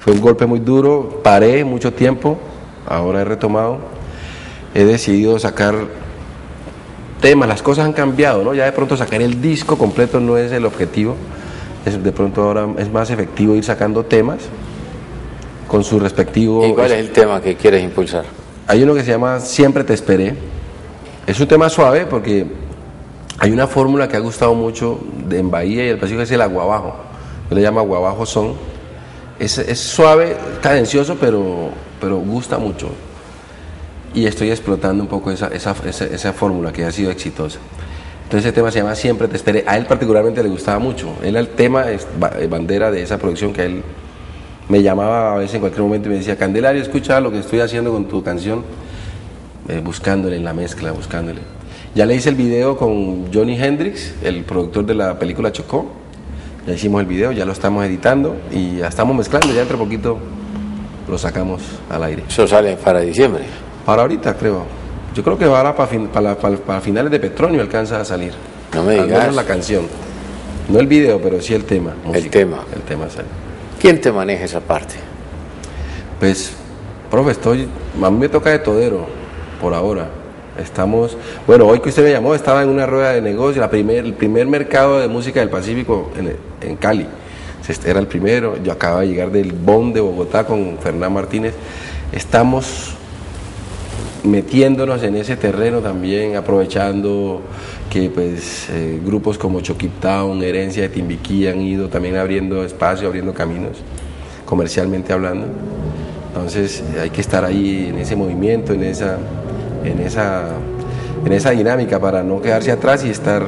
Fue un golpe muy duro, paré mucho tiempo, ahora he retomado. He decidido sacar temas, las cosas han cambiado, ¿no? Ya de pronto sacar el disco completo no es el objetivo, es, de pronto ahora es más efectivo ir sacando temas con su respectivo... ¿Y cuál es el tema que quieres impulsar? Hay uno que se llama Siempre te esperé. Es un tema suave porque hay una fórmula que ha gustado mucho de, en Bahía y el Pacífico, es el aguabajo. Yo le llamo aguabajo son. Es, es suave, cadencioso, pero, pero gusta mucho. Y estoy explotando un poco esa, esa, esa, esa fórmula que ha sido exitosa. Entonces ese tema se llama Siempre te esperé. A él particularmente le gustaba mucho. Él el tema es eh, bandera de esa producción que él me llamaba a veces en cualquier momento y me decía, Candelario, escucha lo que estoy haciendo con tu canción, eh, buscándole en la mezcla, buscándole. Ya le hice el video con Johnny Hendrix, el productor de la película Chocó. Ya hicimos el video, ya lo estamos editando y ya estamos mezclando, ya dentro de poquito lo sacamos al aire. Eso sale para diciembre. Para ahorita creo. Yo creo que ahora para, fin- para, para- para finales de Petronio alcanza a salir. No me Al digas. menos la canción. No el video, pero sí el tema. El tema. El tema sale. ¿Quién te maneja esa parte? Pues, profe, estoy, a mí me toca de todero, por ahora. Estamos, bueno, hoy que usted me llamó, estaba en una rueda de negocio, la primer, el primer mercado de música del Pacífico en, en Cali. Este Era el primero, yo acababa de llegar del BON de Bogotá con Fernán Martínez. Estamos metiéndonos en ese terreno también, aprovechando que pues eh, grupos como Chokip Town, Herencia de Timbiquí han ido también abriendo espacio, abriendo caminos, comercialmente hablando. Entonces hay que estar ahí en ese movimiento, en esa, en esa, en esa dinámica para no quedarse atrás y estar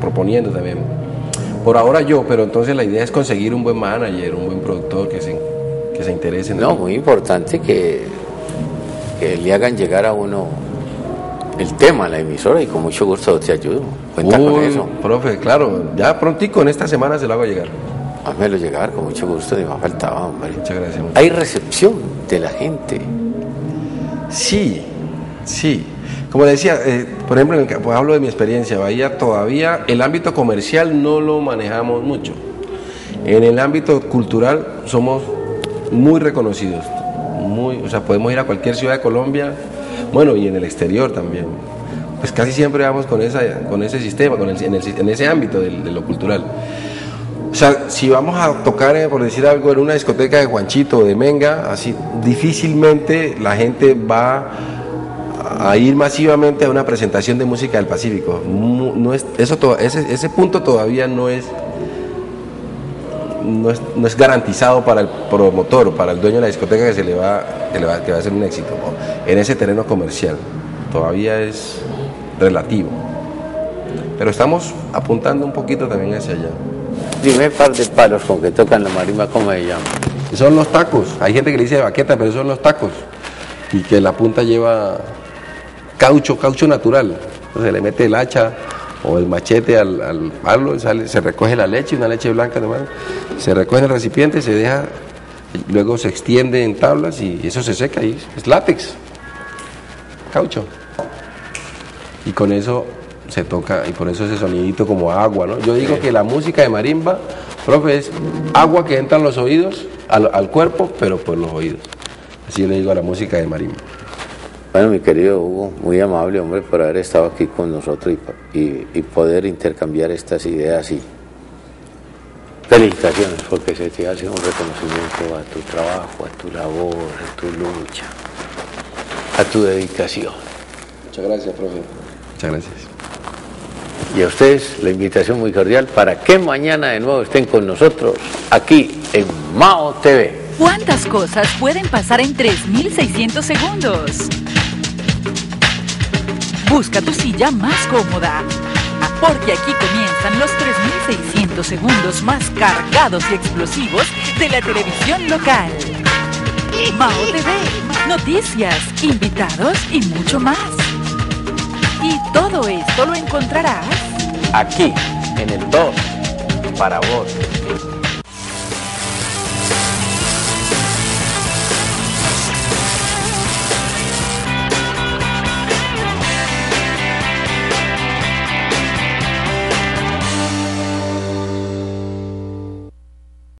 proponiendo también. Por ahora yo, pero entonces la idea es conseguir un buen manager, un buen productor que se, que se interese en No, muy importante que, que le hagan llegar a uno el tema a la emisora y con mucho gusto te ayudo. Cuenta con eso. Profe, claro, ya prontico en esta semana se lo hago llegar. Házmelo llegar, con mucho gusto, ni más faltaba, hombre. Muchas gracias. muchas Hay recepción de la gente. Sí, sí. Como decía, eh, por ejemplo, en el pues hablo de mi experiencia, Bahía todavía el ámbito comercial no lo manejamos mucho. En el ámbito cultural somos muy reconocidos, muy, o sea, podemos ir a cualquier ciudad de Colombia, bueno, y en el exterior también. Pues casi siempre vamos con, esa, con ese sistema, con el- en, el- en ese ámbito de lo cultural. O sea, si vamos a tocar, eh, por decir algo, en una discoteca de Juanchito o de Menga, así difícilmente la gente va a ir masivamente a una presentación de música del Pacífico. No es, eso ese, ese punto todavía no es, no es no es garantizado para el promotor, para el dueño de la discoteca que se le va, que, le va, que va a ser un éxito. ¿no? En ese terreno comercial todavía es relativo. Pero estamos apuntando un poquito también hacia allá. Primer par de palos con que tocan la marimba, ¿cómo se llama? Son los tacos. Hay gente que le dice baqueta, pero son los tacos. Y que la punta lleva caucho, caucho natural. Se le mete el hacha o el machete al, al palo, sale, se recoge la leche, una leche blanca nomás, se recoge en el recipiente, se deja, luego se extiende en tablas y eso se seca y es látex, caucho. Y con eso se toca, y por eso ese sonidito como agua, ¿no? Yo digo que la música de marimba, profe, es agua que entra en los oídos, al, al cuerpo, pero por los oídos. Así le digo a la música de marimba. Bueno, mi querido Hugo, muy amable, hombre, por haber estado aquí con nosotros y, y poder intercambiar estas ideas y felicitaciones, porque se te hace un reconocimiento a tu trabajo, a tu labor, a tu lucha, a tu dedicación. Muchas gracias, profe. Muchas gracias. Y a ustedes la invitación muy cordial para que mañana de nuevo estén con nosotros aquí en Mao TV. ¿Cuántas cosas pueden pasar en 3.600 segundos? Busca tu silla más cómoda, porque aquí comienzan los 3.600 segundos más cargados y explosivos de la televisión local. Mao TV, noticias, invitados y mucho más. Y todo esto lo encontrarás Aquí, en el 2, para vos.